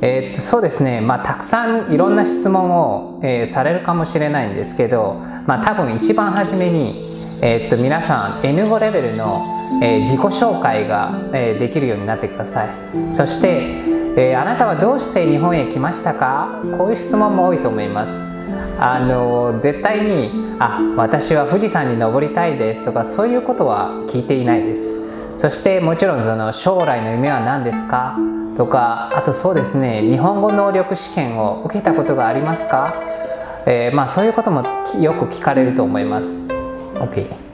えー、っとそうですね、まあ、たくさんいろんな質問を、えー、されるかもしれないんですけど、まあ、多分一番初めに、えー、っと皆さん N5 レベルの、え自己紹介が、えできるようになってください。そしてえあなたはどうして日本へ来ましたか？こういう質問も多いと思います。あの絶対に「あ私は富士山に登りたいです」とかそういうことは聞いていないです。そしてもちろんその将来の夢は何ですか？とかあとそうですね日本語能力試験を受けたことがありますか、えー、まあそういうこともよく聞かれると思います。OK